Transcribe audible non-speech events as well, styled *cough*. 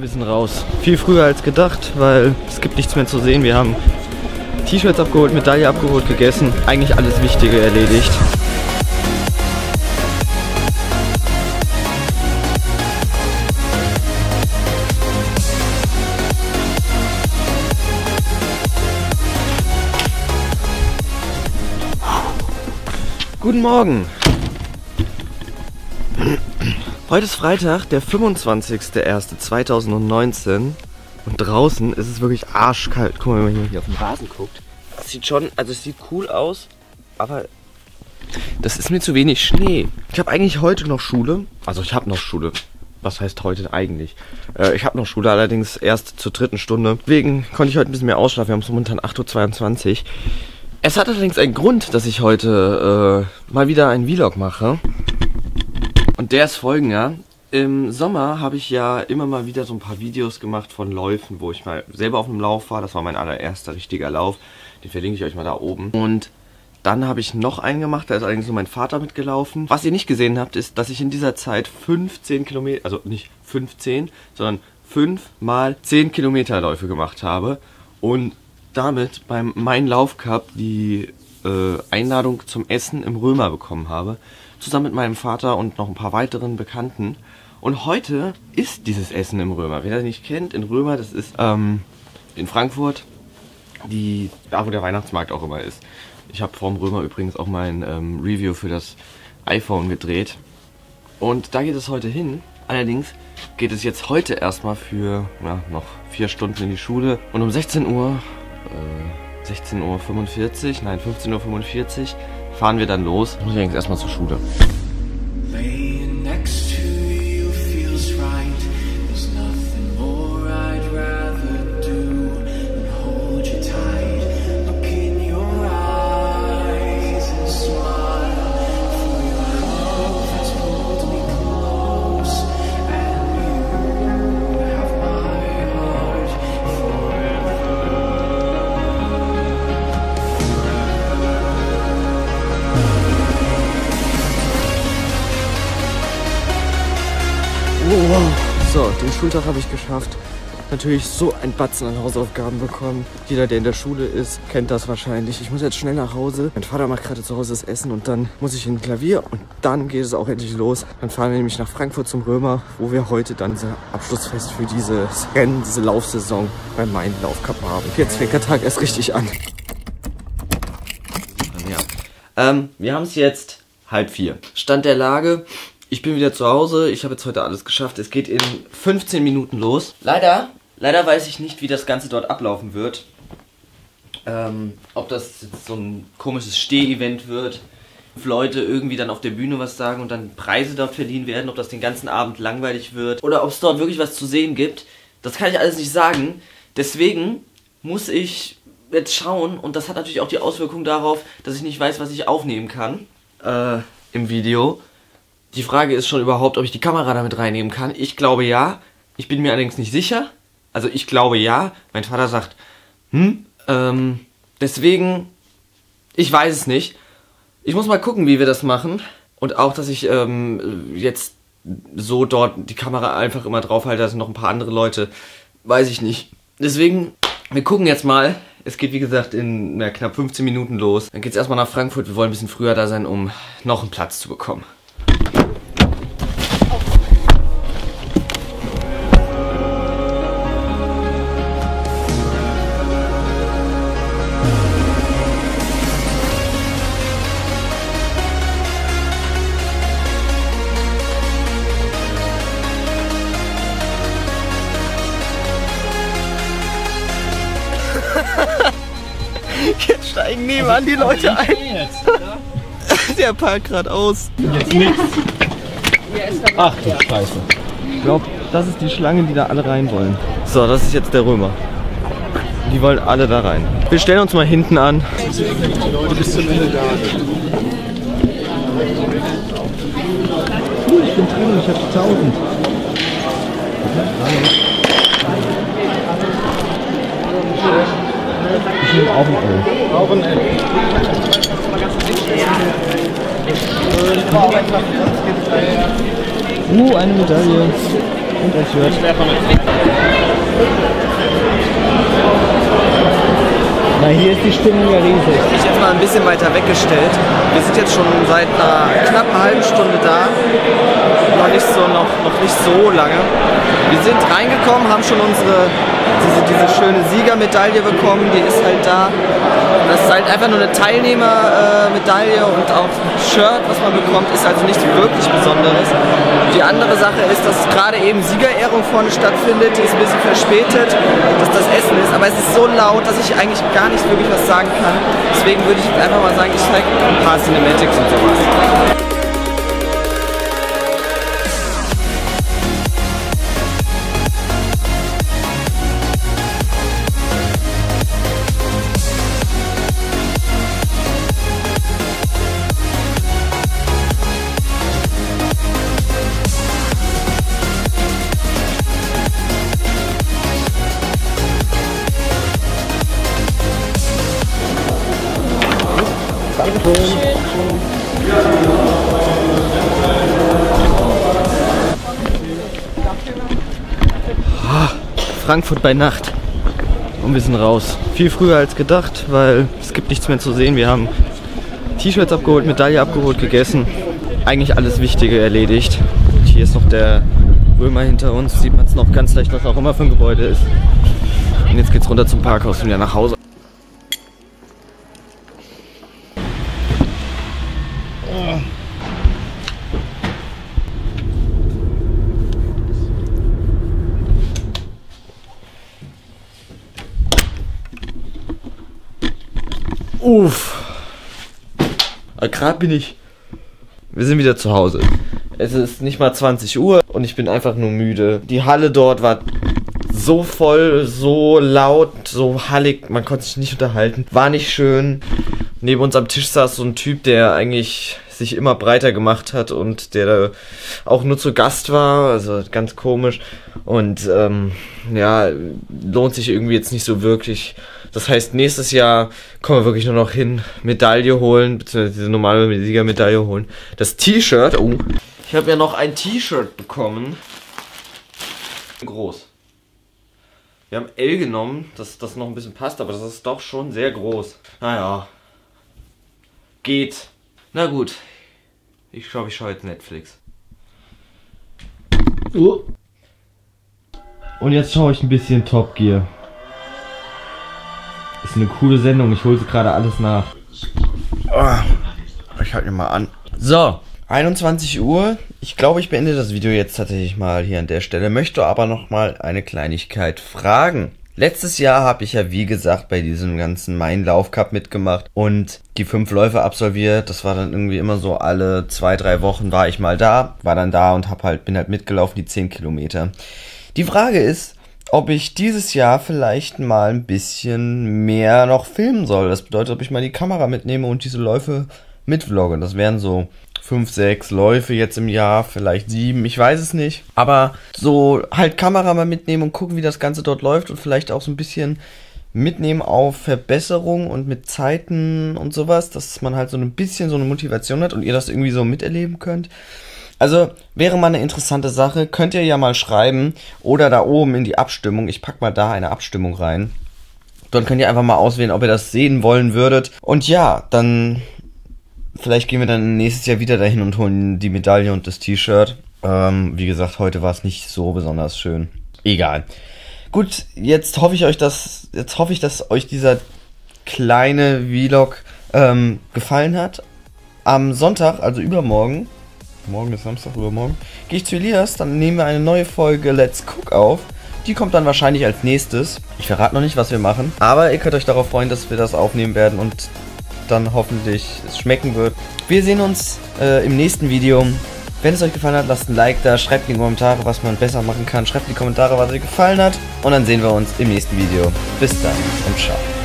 Wir sind raus. Viel früher als gedacht, weil es gibt nichts mehr zu sehen. Wir haben T-Shirts abgeholt, Medaille abgeholt, gegessen. Eigentlich alles Wichtige erledigt. Guten Morgen. Heute ist Freitag, der 25.01.2019 und draußen ist es wirklich arschkalt. Guck mal, wenn man hier auf den Rasen guckt. Das sieht schon, also es sieht cool aus, aber das ist mir zu wenig Schnee. Ich habe eigentlich heute noch Schule. Also ich habe noch Schule. Was heißt heute eigentlich? Äh, ich habe noch Schule, allerdings erst zur dritten Stunde. Deswegen konnte ich heute ein bisschen mehr ausschlafen. Wir haben es momentan 8.22 Uhr. Es hat allerdings einen Grund, dass ich heute äh, mal wieder einen Vlog mache. Und der ist folgender. Im Sommer habe ich ja immer mal wieder so ein paar Videos gemacht von Läufen, wo ich mal selber auf einem Lauf war. Das war mein allererster richtiger Lauf. Den verlinke ich euch mal da oben. Und dann habe ich noch einen gemacht, da ist allerdings nur mein Vater mitgelaufen. Was ihr nicht gesehen habt, ist, dass ich in dieser Zeit 15 Kilometer, also nicht 15, sondern 5 mal 10 Kilometer Läufe gemacht habe. Und damit beim Mein Lauf Cup die äh, Einladung zum Essen im Römer bekommen habe zusammen mit meinem Vater und noch ein paar weiteren Bekannten. Und heute ist dieses Essen im Römer. Wer das nicht kennt, in Römer, das ist ähm, in Frankfurt, die, da wo der Weihnachtsmarkt auch immer ist. Ich habe vorm Römer übrigens auch mein ähm, Review für das iPhone gedreht. Und da geht es heute hin. Allerdings geht es jetzt heute erstmal für ja, noch vier Stunden in die Schule. Und um 16 Uhr, äh, 16.45 Uhr, nein 15.45 Uhr fahren wir dann los. Muss ich eigentlich erstmal zur Schule. So, den Schultag habe ich geschafft. Natürlich so ein Batzen an Hausaufgaben bekommen. Jeder, der in der Schule ist, kennt das wahrscheinlich. Ich muss jetzt schnell nach Hause. Mein Vater macht gerade zu Hause das Essen und dann muss ich in ein Klavier und dann geht es auch endlich los. Dann fahren wir nämlich nach Frankfurt zum Römer, wo wir heute dann unser Abschlussfest für dieses Rennen, diese Laufsaison beim Main Laufcup haben. Jetzt fängt der Tag erst richtig an. Ja. Ähm, wir haben es jetzt halb vier. Stand der Lage, ich bin wieder zu Hause. Ich habe jetzt heute alles geschafft. Es geht in 15 Minuten los. Leider, leider weiß ich nicht, wie das Ganze dort ablaufen wird. Ähm, ob das jetzt so ein komisches Steh-Event wird. Leute irgendwie dann auf der Bühne was sagen und dann Preise dort verliehen werden. Ob das den ganzen Abend langweilig wird. Oder ob es dort wirklich was zu sehen gibt. Das kann ich alles nicht sagen. Deswegen muss ich jetzt schauen. Und das hat natürlich auch die Auswirkung darauf, dass ich nicht weiß, was ich aufnehmen kann. Äh, im Video. Die Frage ist schon überhaupt, ob ich die Kamera damit reinnehmen kann. Ich glaube ja. Ich bin mir allerdings nicht sicher. Also ich glaube ja. Mein Vater sagt, hm, ähm, deswegen, ich weiß es nicht. Ich muss mal gucken, wie wir das machen. Und auch, dass ich ähm, jetzt so dort die Kamera einfach immer draufhalte, da sind noch ein paar andere Leute, weiß ich nicht. Deswegen, wir gucken jetzt mal. Es geht wie gesagt in na, knapp 15 Minuten los. Dann geht es erstmal nach Frankfurt. Wir wollen ein bisschen früher da sein, um noch einen Platz zu bekommen. Jetzt steigen nebenan die Leute ein. *laughs* Der parkt gerade aus. Jetzt nichts. Ach du Scheiße. Ich glaube, das ist die Schlange, die da alle rein wollen. So, das ist jetzt der Römer. Die wollen alle da rein. Wir stellen uns mal hinten an. Bis zum Ende da. Cool, ich bin drin, ich habe 1000. Ich nehme auch ein Öl. Auch ein L. Uh, eine Medaille. Und ein Shirt. Na, hier ist die Stimmung ja riesig. Ich jetzt mal ein bisschen weiter weggestellt. Wir sind jetzt schon seit einer knappen halben Stunde da. Noch nicht so, noch, noch nicht so lange. Wir sind reingekommen, haben schon unsere diese, diese schöne Siegermedaille bekommen, die ist halt da. Das ist halt einfach nur eine Teilnehmermedaille und auch ein Shirt, was man bekommt, ist also nichts wirklich Besonderes. Die andere Sache ist, dass gerade eben Siegerehrung vorne stattfindet, die ist ein bisschen verspätet, dass das Essen ist, aber es ist so laut, dass ich eigentlich gar nicht wirklich was sagen kann. Deswegen würde ich jetzt einfach mal sagen, ich zeige ein paar Cinematics und sowas. Frankfurt bei Nacht. Und wir sind raus. Viel früher als gedacht, weil es gibt nichts mehr zu sehen. Wir haben T-Shirts abgeholt, Medaille abgeholt, gegessen. Eigentlich alles Wichtige erledigt. Und hier ist noch der Römer hinter uns. Sieht man es noch ganz leicht, was auch immer für ein Gebäude ist. Und jetzt geht's runter zum Parkhaus und wieder nach Hause. Uff. Gerade bin ich. Wir sind wieder zu Hause. Es ist nicht mal 20 Uhr und ich bin einfach nur müde. Die Halle dort war so voll, so laut, so hallig, man konnte sich nicht unterhalten. War nicht schön. Neben uns am Tisch saß so ein Typ, der eigentlich sich immer breiter gemacht hat und der auch nur zu Gast war, also ganz komisch. Und ähm, ja, lohnt sich irgendwie jetzt nicht so wirklich. Das heißt, nächstes Jahr kommen wir wirklich nur noch hin, Medaille holen, beziehungsweise diese normale Siegermedaille holen. Das T-Shirt, oh. Ich habe ja noch ein T-Shirt bekommen. Groß. Wir haben L genommen, dass das noch ein bisschen passt, aber das ist doch schon sehr groß. Naja. Geht. Na gut. Ich glaube, ich schaue jetzt Netflix. Uh. Und jetzt schaue ich ein bisschen Top Gear. Eine coole Sendung, ich hole sie gerade alles nach. Oh, ich halte mal an. So, 21 Uhr. Ich glaube, ich beende das Video jetzt tatsächlich mal hier an der Stelle, möchte aber noch mal eine Kleinigkeit fragen. Letztes Jahr habe ich ja wie gesagt bei diesem ganzen Main Lauf Cup mitgemacht und die fünf Läufe absolviert. Das war dann irgendwie immer so alle zwei, drei Wochen war ich mal da, war dann da und hab halt, bin halt mitgelaufen die zehn Kilometer. Die Frage ist, ob ich dieses Jahr vielleicht mal ein bisschen mehr noch filmen soll. Das bedeutet, ob ich mal die Kamera mitnehme und diese Läufe mitvlogge. Das wären so fünf, sechs Läufe jetzt im Jahr, vielleicht sieben, ich weiß es nicht. Aber so halt Kamera mal mitnehmen und gucken, wie das Ganze dort läuft und vielleicht auch so ein bisschen mitnehmen auf Verbesserung und mit Zeiten und sowas, dass man halt so ein bisschen so eine Motivation hat und ihr das irgendwie so miterleben könnt. Also wäre mal eine interessante Sache, könnt ihr ja mal schreiben oder da oben in die Abstimmung, ich pack mal da eine Abstimmung rein. Dann könnt ihr einfach mal auswählen, ob ihr das sehen wollen würdet. Und ja, dann Vielleicht gehen wir dann nächstes Jahr wieder dahin und holen die Medaille und das T-Shirt. Ähm, wie gesagt, heute war es nicht so besonders schön. Egal. Gut, jetzt hoffe ich euch, dass jetzt hoffe ich, dass euch dieser kleine Vlog ähm, gefallen hat. Am Sonntag, also übermorgen, morgen ist Samstag, übermorgen, gehe ich zu Elias, dann nehmen wir eine neue Folge Let's Cook auf. Die kommt dann wahrscheinlich als nächstes. Ich verrate noch nicht, was wir machen, aber ihr könnt euch darauf freuen, dass wir das aufnehmen werden und dann hoffentlich es schmecken wird. Wir sehen uns äh, im nächsten Video. Wenn es euch gefallen hat, lasst ein Like da, schreibt in die Kommentare, was man besser machen kann. Schreibt in die Kommentare, was euch gefallen hat. Und dann sehen wir uns im nächsten Video. Bis dann und ciao.